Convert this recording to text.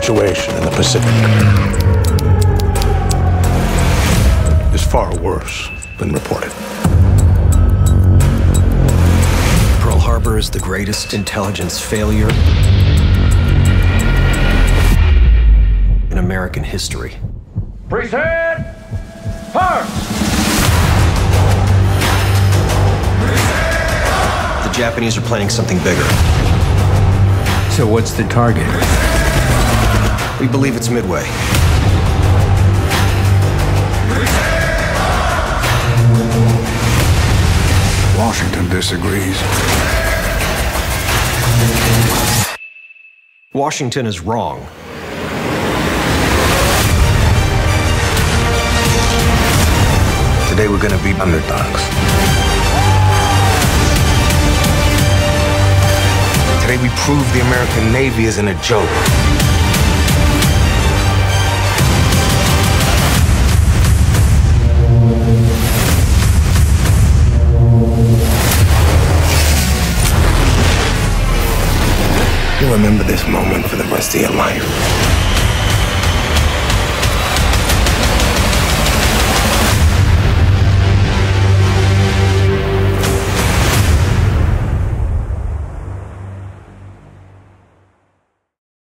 situation in the Pacific. Far worse than reported. Pearl Harbor is the greatest intelligence failure in American history. Present! First! The Japanese are planning something bigger. So what's the target? We believe it's Midway. Washington disagrees. Washington is wrong. Today we're gonna be underdogs. Today we prove the American Navy isn't a joke. You'll remember this moment for the